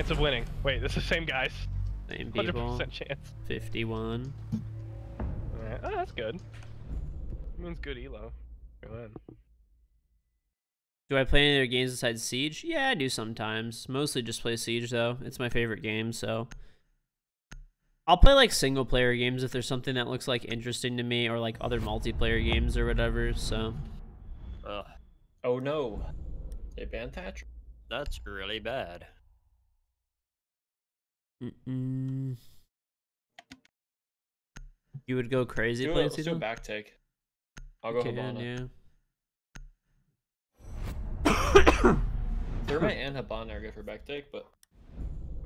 Chance of winning. Wait, this is the same guys. Same Hundred people. percent chance. 51. Alright. Oh, that's good. Moon's good elo. Go in. Do I play any other games besides Siege? Yeah, I do sometimes. Mostly just play Siege though. It's my favorite game, so I'll play like single player games if there's something that looks like interesting to me or like other multiplayer games or whatever, so Ugh, Oh no. They banned Thatcher? that's really bad. Mm-mm. You would go crazy Do a, playing let's do a season? back take. I'll go Hibana. yeah. Thermite and Hibana are good for back take, but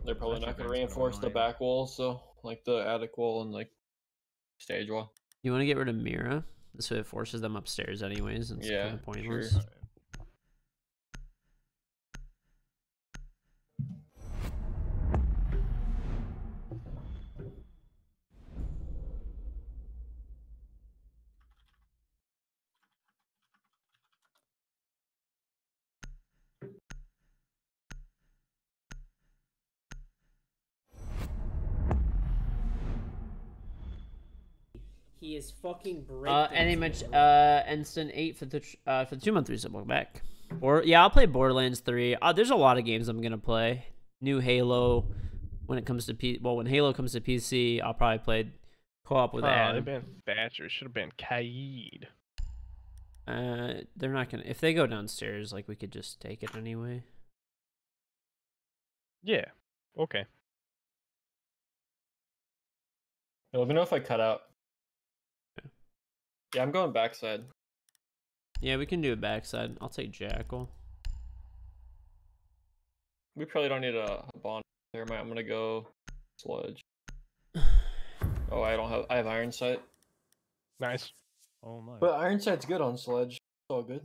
they're probably Thatcher not going to reinforce the back wall, so like the attic wall and like stage wall. You want to get rid of Mira? so it forces them upstairs anyways. It's Yeah, kind of pointless. sure. Is fucking break. Uh, and they mentioned uh, Enston eight for the tr- uh for the two month resub. Welcome back. Or yeah, I'll play Borderlands three. Uh, there's a lot of games I'm gonna play. New Halo. When it comes to P, well, when Halo comes to PC, I'll probably play co-op with oh, they Adam. banned Thatcher. Should have been Kaid. Uh, they're not gonna. If they go downstairs, like we could just take it anyway. Yeah. Okay. Let me know if I cut out. Yeah. Yeah, I'm going backside. Yeah, we can do a backside. I'll take Jackal. We probably don't need a, a bond. Thermite. I'm gonna go Sledge. Oh, I don't have. I have iron sight. Nice. Oh my. But iron sight's good on Sledge. It's all good.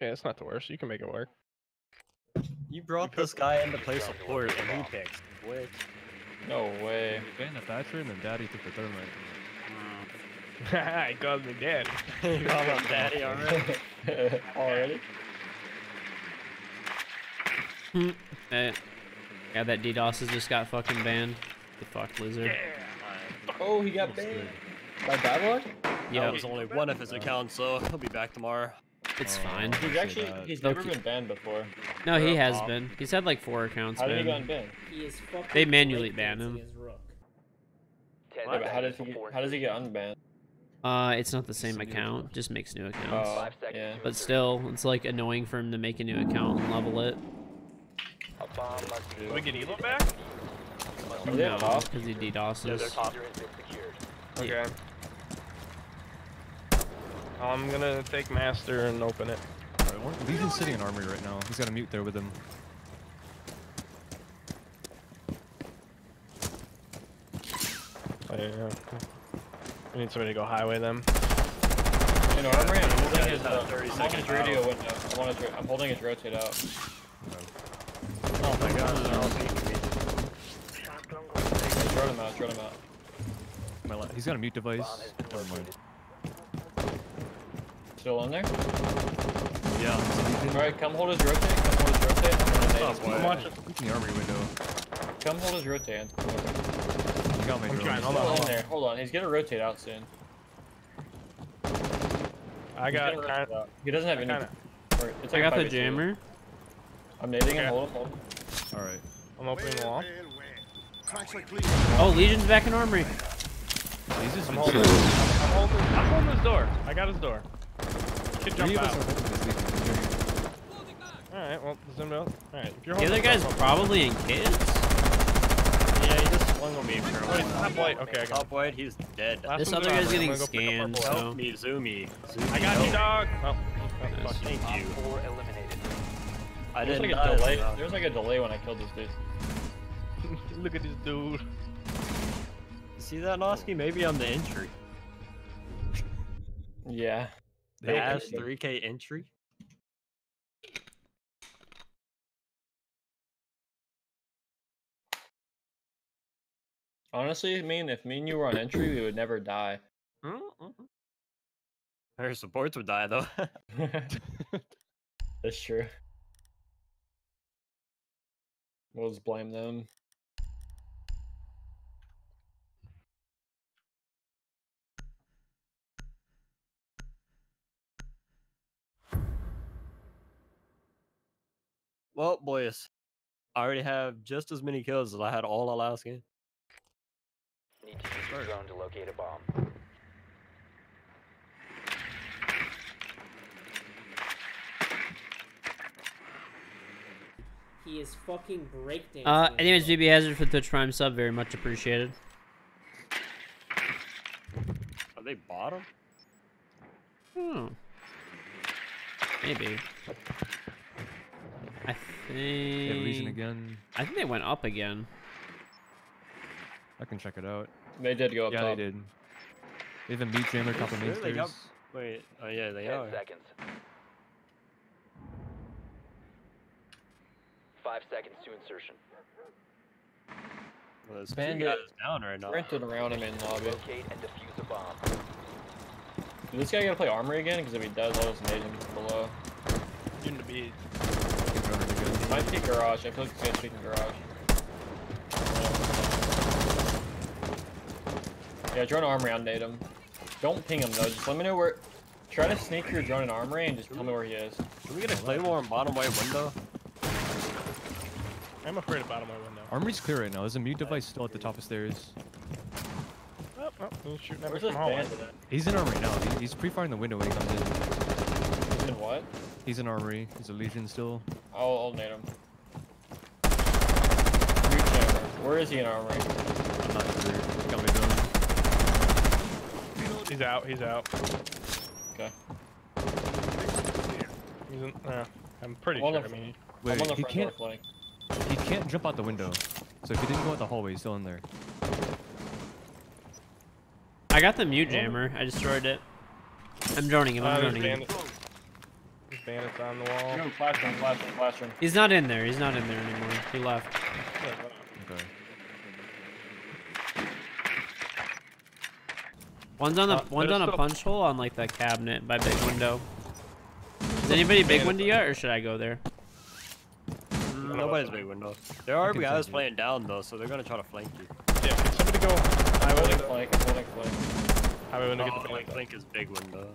Yeah, it's not the worst. You can make it work. You brought this guy in to play support and he picks which No way. Ban the Thatcher and then Daddy took the thermite. he called me dead. you call him daddy already. Already? Uh, yeah, that DDoS has just got fucking banned. The fuck loser. Oh, he got banned. By bad luck? Yeah, That was only one of his accounts, so he'll be back tomorrow. it's Oh. fine. He's actually that. he's Low never key. been banned before. No, he has off. been. He's had like four accounts How did he banned. get banned? He is fucking. They manually banned him. breakdancing his rook. Yeah, but how does he how does he get unbanned? Uh, it's not the same Single account. Just makes new accounts. Oh, yeah. But still, it's like annoying for him to make a new account and level it. Can we get Elo back? Are No, because he Yeah, they're top. Okay. I'm gonna take Master and open it. Alright, one- Lesion's sitting in armory right now. He's got a mute there with him. Oh, yeah. We need somebody to go highway them. In armory, I'm holding his, He's uh, I'm holding his radio window. I want to, I'm holding his rotate out. Oh my god. no. Just run him out, run him out. My la- he's got a mute device. Never mind. Still on there? Yeah. Alright, come hold his rotate, come hold his rotate. I'm gonna nade his boy. I'm watching. He's in the armory window. Come hold his rotate. He got I'm drone. trying, hold Hold on, on hold on. there, hold on. He's gonna rotate out soon. I He's got kind rotate out. He doesn't have I any. kinda- or it's I got the 5v2. jammer. I'm nading Okay. him, hold him, hold him. Alright. I'm opening the wall. Oh, oh Lesion's back in armory. He's just I'm holding. I'm, I'm holding. I'm holding his door. I got his door. Kid Three jump out. are holding this Lesion. Can hear you. All right. Well, zoom out. All right. If you're The other guy's probably in kids. Yeah, he just swung on me Wait, top white. Okay, I got. Oh, top white, he's dead. Last This other guy's getting gonna go pick up scanned, so- Help me, Zoomy. Zoomy I got you, help. dog. Oh, Nice. fuck. Thank you. I didn't like a delay. so- There's like a delay when I killed this dude. Look at this dude. See that, Noski? Maybe I'm the entry. Yeah. The Hey, 3k entry? Honestly, I mean, if me and you were on entry, we would never die. Her supports would die though. That's true. We'll just blame them. Well, boys, I already have just as many kills as I had all of last game. Need to use your drone to locate a bomb. He is fucking breakdancing. Uh, in anyways, the- VB Hazard for Twitch Prime sub, very much appreciated. Are they bottom? Hmm. Maybe. I Get Lesion think. again. I think they went up again. I can check it out. They did go up yeah, top. they did. They have a meat jammer, top of main Sure, they got- Wait, oh yeah, they Ten are. seconds. Five seconds to insertion. Well, there's two Bandit guys down right now. Rented around him in lobby. Locate and defuse a bomb. Is this guy gonna play armory again? Because if he does, I'll just nade him below. You to be. Might peek garage. I feel like this guy's peeking garage. Yeah, drone armory on nade him. Don't ping him though. Just let me know where. Try to sneak your drone in armory and just tell me where he is. Can we get a claymore in bottom right window? I'm afraid of bottom right window. Armory's clear right now. There's a mute device still at the top of stairs. Oh, oh, he's shooting at me Where's from this hallway. bandit? He's in armory now. He- He's pre-firing the window when he comes in. He's in what? He's in armory. He's a Lesion still. I'll, I'll nade him. Where is he in armory? I'm not sure. Got my drone. He's out. He's out. Okay. He's in. Uh, I'm pretty One sure. I mean, Wait, I'm on the he front can't. door flank. He can't jump out the window. So if he didn't go out the hallway, he's still in there. I got the mute jammer. I destroyed it. I'm droning him. uh, I'm there's droning him. bandits. Bandits on the wall. Yo, flash room, flash room, flash room. He's not in there. He's not in there anymore. He left. Okay. One's on the Uh, one's there's on a punch hole on like the cabinet by big window. Is anybody big window yet, or should I go there? Mm, Nobody's big window. There are can guys flank playing down though, so they're gonna try to flank you. Yeah, can somebody go I'm highway holding flank, I'm holding flank. Highway window, Oh, get the flank, flank is big window.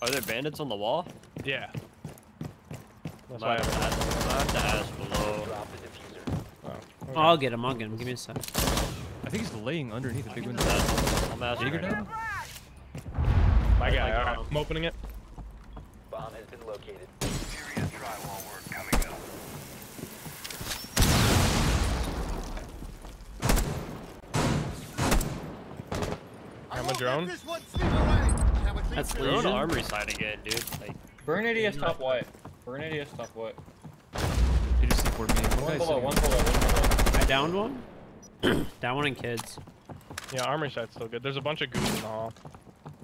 Are there bandits on the wall? Yeah. That's I why I have to ask, I have to ask below. Drop the diffuser. Oh, okay. Oh, I'll get him. I'll get him. Give me a sec. I think he's laying underneath a big window. I'm asking. Jaeger right now. down? My guy. like Alright. I'm opening it. Bomb has been located. I'm a drone. That's They're on the Lesion. armory side again, dude. Like, Burn ADS top white. Burn ADS top white. He just C4 me. One One below, one below, one below. I downed one. down one in kids. Yeah, armor side's still good. There's a bunch of goons in the hall.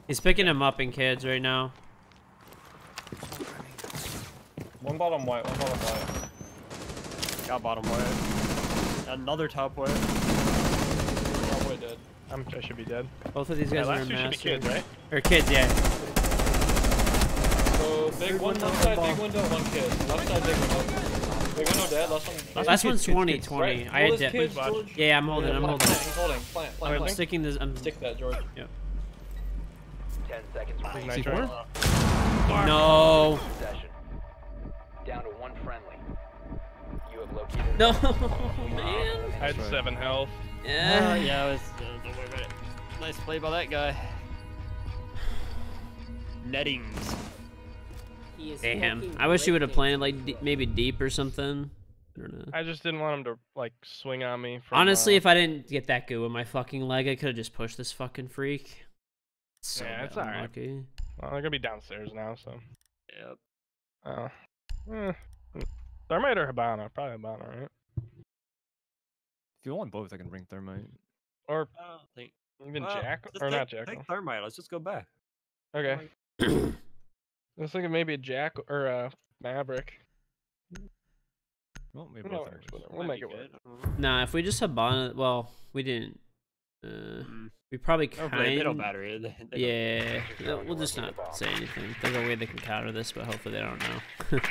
He's picking him up in kids right now. One bottom white, one bottom white. got bottom white. Another top white. Top white dead. I'm, I should be dead. Both of these Yeah, guys are last two should be kids, right? Or kids, yeah. So big one, left side, big window, one kid. Left side, big window. Big window dead, last one. Last one's kids, 20, kids. 20. Right, I had hold de- his kids, watch. George. Yeah, I'm holding. I'm plant, holding. plant, he's holding. Plant, plant, I'm sticking this. I'm Stick that, George. Yep. Ten seconds remaining. Nice C4? no. Possession. Down to one friendly. You have located. No, man. I had seven health. Uh, Yeah. yeah, it was, uh, don't worry about it. Nice play by that guy. Nettings. He is Damn. I wish you would have planted like d- maybe deep or something. I don't know. I just didn't want him to like swing on me. From, Honestly, uh, if I didn't get that goo in my fucking leg, I could have just pushed this fucking freak. So Yeah, it's alright. unlucky. well, they're gonna be downstairs now, so. Yep. Uh, eh. Thermite or Hibana? Probably Hibana, right? If you want both, I can bring thermite. Or I think. even well, Jack or take, not Jack? Take thermite. Let's just go back. Okay. I was thinking maybe a Jack or a Maverick. Well, maybe No both worries, thermites. whatever. We'll make it work. good. I. Nah, if we just have Hibana, well, we didn't. Uh, Mm. we probably They're kind. They, they don't matter. They, they don't- Yeah, no, we'll just not say anything. There's a way they can counter this, but hopefully they don't know.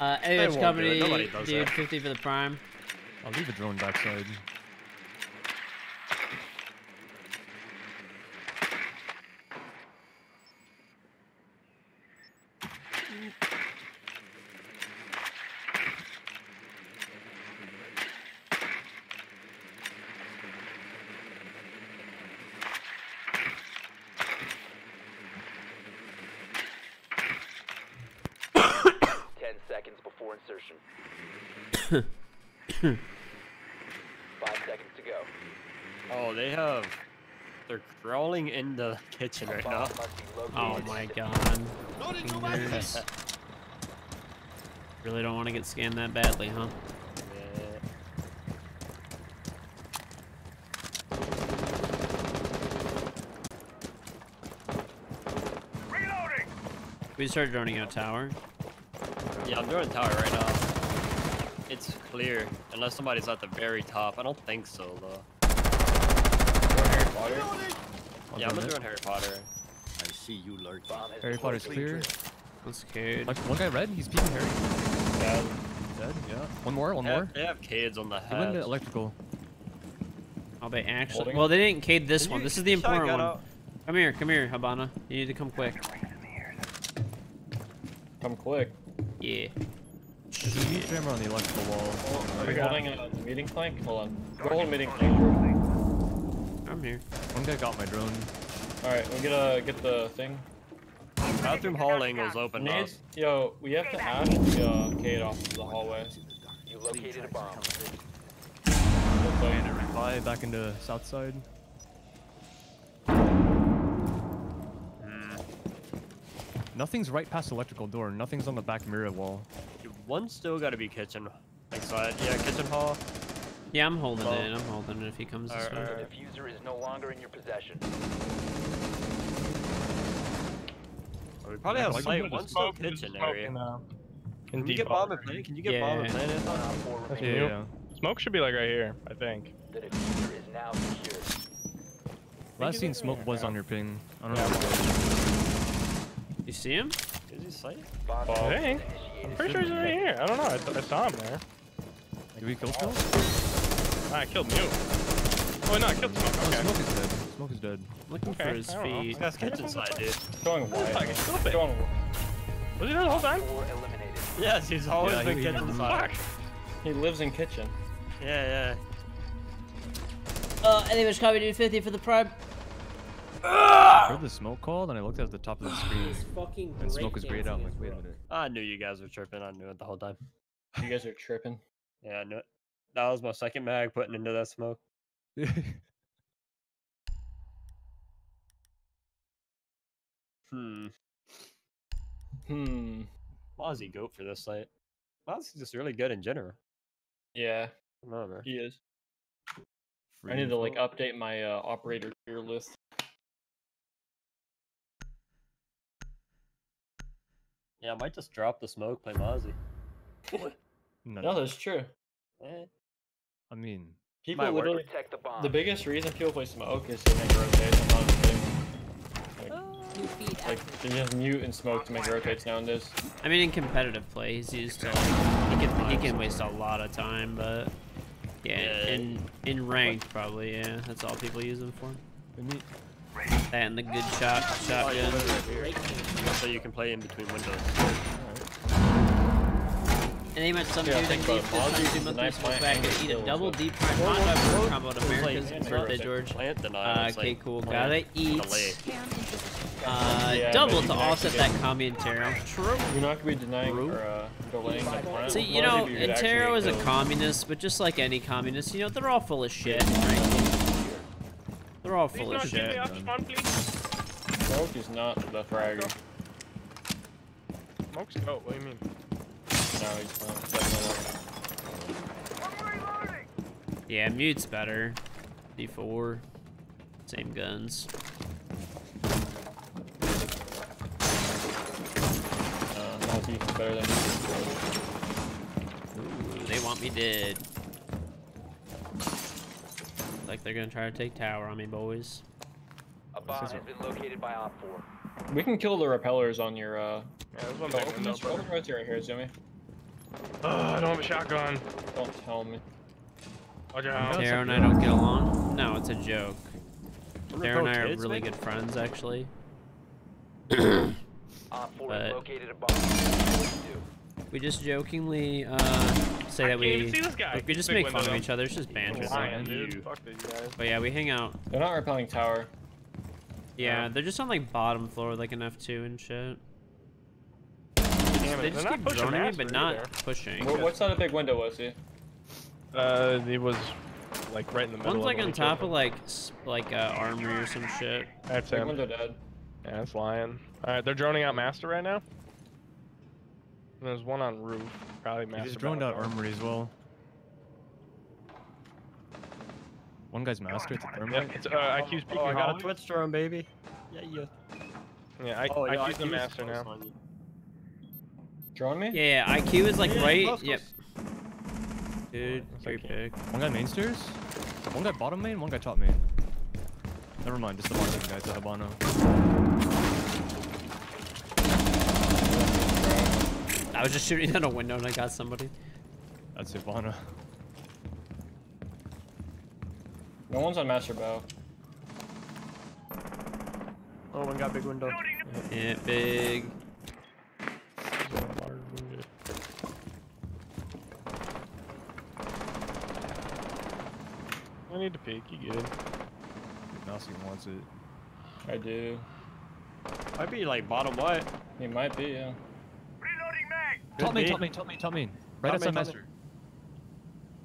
Uh, won't AH company, Nobody dude, that. 50 for the prime. I'll leave a drone backside. Ten seconds before insertion. Five seconds to go. Oh, they have. They're crawling in the kitchen right now. must be located Oh my god. Really don't want to get scanned that badly, huh? Yeah. We start droning out tower. Yeah, I'm doing tower right now. It's clear, unless somebody's at the very top. I don't think so though. Harry Potter. Yeah, I'm drone it. doing Harry Potter. I see you lurking. Bomb has Harry been Potter's locally clear. That's cute. Like, one guy red, he's peeking Harry. Yeah. Dead, yeah. One more, one They more. have, they have kids on the He went head. to electrical. Oh, they actually. Well, they didn't cade this Can one. you This is the important one. out? Come here, come here, Hibana. You need to come quick. Come quick. Yeah. Huge hammer on the electrical wall. Are we got holding a meeting plank? Hold on. We're holding meeting plank. I'm here. One guy got my drone. Alright, we gotta get the thing. Bathroom hall angle's open now. Need, yo, we have to ash the uh, Kate off the hallway. You located a bomb. Looks like- Fly back into south side. Nothing's right past electrical door. Nothing's on the back mirror wall. One still gotta be kitchen. Like side. Yeah, kitchen hall. Yeah, I'm holding Well- it. I'm holding it if he comes this Alright, way. The diffuser is no longer in your possession. We probably have like site. One still smoke, just kitchen area. in, uh, Can you get cover. bomb and plan? Can you get bomb and Yeah. plan? Anton? One op four That's remaining. you. Yeah. Smoke should be like right here, I think. The diffuser is now secured. Last seen smoke was on your ping. I don't Yeah. know. You see him? Is he site? Bomb Oh, hey. I'm pretty sure he's right here. I don't know. I, th- I saw him there. Did we kill smoke? Ah, I killed Mew. Oh, no, I killed Smoke. Oh, Okay. smoke is dead. Smoke is dead. Looking Okay, for his I don't know. feet. That's kitchen side, dude. Going Fucking wide. stupid. Going Was he there the whole time? Four eliminated. Yes, he's always Yeah, been he- kitchen side. Fuck. He lives in kitchen. Yeah, yeah, Uh, anyways, copy dude 50 for the prime. I heard the smoke called and I looked at the top of the screen He's fucking and smoke was grayed out. I'm like, wait a minute. I knew you guys were tripping. I knew it the whole time. You guys are tripping. Yeah, I knew it. That was my second mag putting into that smoke. Hmm. Hmm. Mozzie goat for this site. Mozzie's just really good in general. Yeah, I don't know, man. he is. Free I need to like update my uh, operator tier list. Yeah, I might just drop the smoke, play Mozzie. No, No, that's true. Eh. I mean, People Might work. literally. Protect the bomb. The biggest reason people play smoke is to make rotates. I'm not kidding. New Like active. they just mute and smoke to make rotates nowadays. I mean, in competitive play, he's used to. Like, he can he can waste a lot of time, but yeah, Yeah. in in ranked probably yeah, that's all people use him for. I mean, That and the good shot Oh, shotgun. yeah, look right here. Breakdancing. So you can play in between windows. And they met some Yeah, dude think in about deep it. this Mozzie time is two a months nice back and and eat a double it. deep prime Whoa, hot whoa, dog whoa. for combo to It's like America's birthday, George. Plant denial. Uh, okay, cool. Gotta eat. Uh, Yeah, double to can offset actually that commentary. True. You're not gonna be denying True. or uh, delaying the plant. See, you know, but Intero is a communist, but just like any communist, you know, they're all full of shit, right? They're all full of Please don't give me shit. option. Smoke is not the fragger. Smoke's goat. What do you mean? No, he's not. Definitely Yeah, mute's better. D4. Same guns. Uh, Mozzie better than Ooh, they want me dead. Like they're gonna try to take tower on me, boys. A bomb has been located by Op 4. We can kill the repellers on your uh. Yeah, there's one back open window. this open right here, right here, Zoomy. Oh, I don't have a shotgun. Don't tell me. Watch out. Taro and I don't get along? No, it's a joke. Remember Taro and I are really good friends, actually. Op 4 has located a bomb. What do you do? We just jokingly uh, say I that we even see this guy. we just Big make fun of each other. It's just banter. Lying, though. dude. Fuck these guys. But yeah, we hang out. They're not repelling tower. Yeah, they're just on like bottom floor, like an F2 and shit. Damn it, They they're just not keep pushing droning me, but not either. pushing. What, what side of big window was he? Uh, it was like right in the middle. One's like them, on we top of like like uh, armory or some shit. them. That's Big him. window dead. Yeah, that's lying. Alright, they're droning out master right now. And there's one on roof. Probably He master. just droned out armory as well. One guy's master at the thermite. Yep, it's, uh, IQ's peeking Oh, I got a. Twitch drone, baby. Yeah, yeah. Yeah, I, Oh, yeah, IQ's the IQ's master now. on. Drone me? Yeah, yeah, IQ is like Yeah, right. close, Yep. Dude, It's great okay. pick. One guy main stairs. One guy bottom main. One guy top main. Never mind, just the bottom main guys. The Hibana. I was just shooting out a window and I got somebody. That's Hibana. No one's on master bow. Oh, one got big window. Yeah, big. I need to peek. You good? Nelson wants it. I do. Might be like bottom white. He might be, yeah. Top main, be. top main, top main, top main. Right Top outside main, master.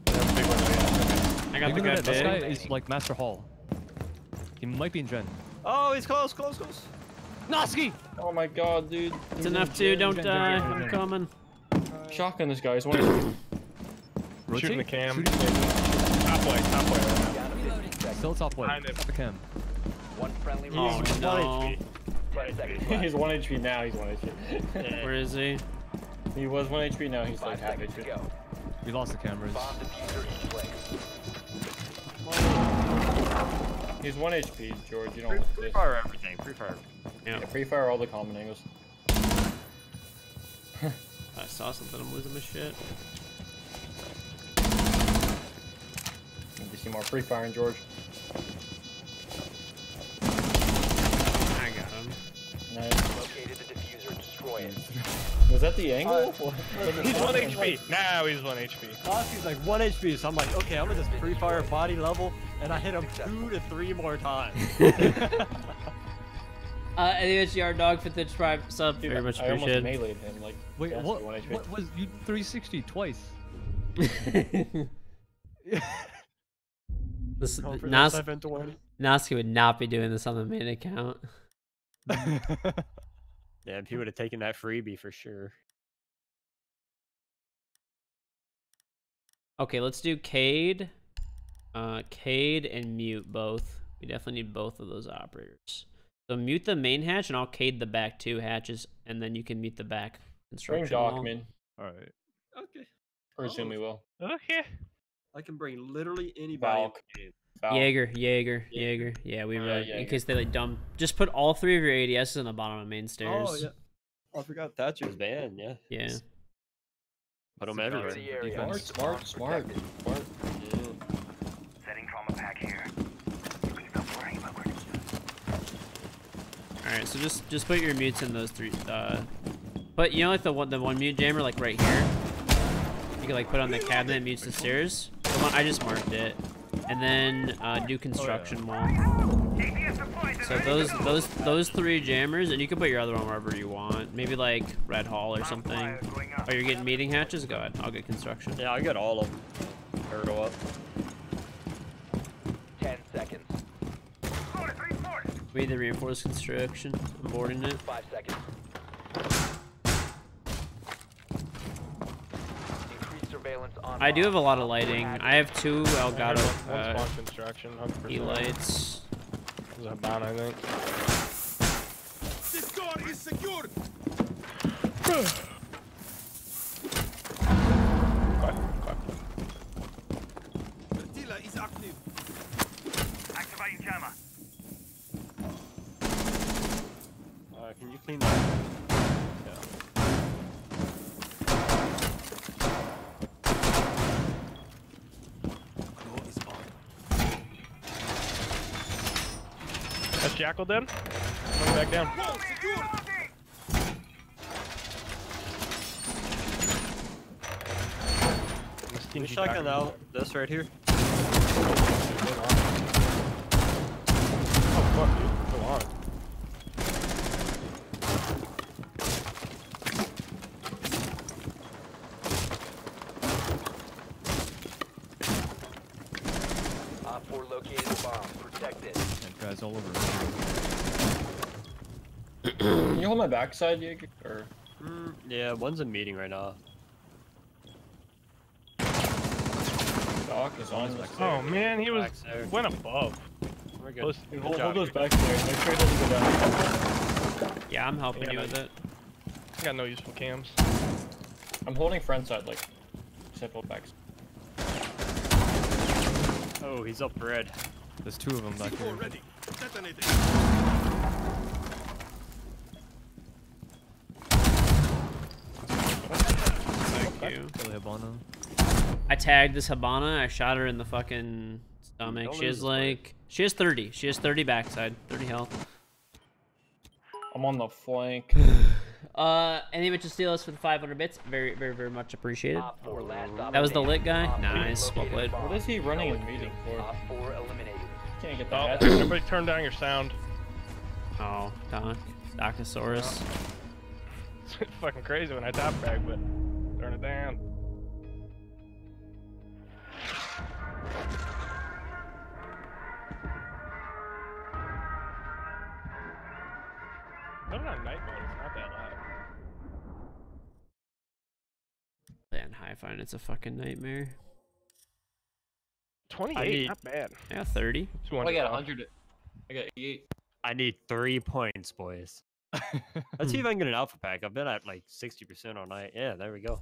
Yeah, big window, yeah. I got the Big window good dead. This guy is like master hall. He might be in gen. Oh, he's close, close, close. Noski! Oh my god, dude. It's enough to don't Jen, Jen, die. Jen, Jen, I'm coming. Shotgun this guy. He's one. Shooting the Rotate. cam. Shoot it. Top way, top way right now. Down to 15 seconds. Still top way. It. Top the cam. One friendly Oh remaining. no. 10 seconds left. he's 1 HP now. He's 1 HP. Yeah. Where is he? He was 1 HP now. He's like Five half HP. We lost the cameras. Bomb diffuser in place. He's 1 HP, George. You don't Free, have to free do fire everything, free fire. Yeah. yeah, Free fire all the common angles. I saw something. I'm losing my shit. Need to see more free firing, George. I got him. Nice. Located the diffuser. Destroy it. Was that the angle? He's 1 HP. Now he's 1 HP. Noski's like 1 HP, so I'm like, okay, I'm gonna just free fire body level, and I hit him two to three more times. Uh, NHR dog for Twitch Prime sub. Dude, Very much I almost appreciated. meleeed him. Like, Wait, yes, what? 1 HP. What was you 360 twice? this, Nas, that 720. Naski would not be doing this on the main account. Damn, he would have taken that freebie for sure. Okay, let's do Cade, uh, Cade and mute both. We definitely need both of those operators. So mute the main hatch, and I'll Cade the back two hatches, and then you can mute the back Bring construction wall. Dockman. Alright. Okay. Or assume we will. Okay. I can bring literally anybody. Valk. The game. Valk. Jaeger, Jaeger, Yeah. Jaeger. Yeah, we Yeah, really, in Jaeger. case they like dump. Just put all three of your ADSs in the bottom of main stairs. Oh, yeah. Oh, I forgot Thatcher's banned, yeah. Yeah. Put them everywhere. the area. Smart, smart, smart. Protected. smart. Yeah. Setting trauma pack here. All right, so just just put your mutes in those three. Uh, but you know, like the one the one mute jammer, like right here. You can like put on the cabinet, mutes the stairs. The one- I just marked it, and then uh, do construction wall. So those those those three jammers, and you can put your other one wherever you want. Maybe like Red Hall or something. Oh, you're getting meeting hatches? Go ahead. I'll get construction. Yeah, I got all of them. Hurdle up. 10 seconds. We need the reinforced construction. I'm boarding it. 5 seconds. I do have a lot of lighting. I have two Elgato uh, spawn construction. 100%. E lights. There's a bound, I think. Okay, okay. Uh, can you clean that? That's Jackal dead? Coming back down. I'm Can you shotgun out this right here? Oh, fuck, dude. Go on. Op 4 located a bomb. Protect it. And guys all over. Can you hold my backside, Jaeger? Or Mm, yeah, one's in meeting right now. Doc is on this. Oh, man, he was Back went above. We're good. Close- Good Hold, hold those back there. Make sure it doesn't go down. Yeah, I'm helping Yeah, you man. with it. I got no useful cams. I'm holding front side, like, simple back. Oh, he's up red. There's two of them back here. Thank you. Kill Hibana. I tagged this Hibana. I shot her in the fucking stomach. She lose has this fight. like, she has 30. She has 30 backside, 30 health. I'm on the flank. Uh, any bitches steal us for the 500 bits? Very, very, very much appreciated. 4 last That was the lit guy? Nice, well played. What is he running No in meeting defuse. for? Op 4 eliminated. Can't get Oh, that. everybody turn down your sound. Oh, Doc. Docosaurus. It's fucking crazy when I top frag, but turn it down. Put it on night mode, it's not that loud. Man, high find it's a fucking nightmare. 28, need- not bad. Yeah, 30. Oh, I got off. 100. I got 88. I need three points, boys. Let's see if I can get an alpha pack. I've been at like 60% all night. Yeah, there we go.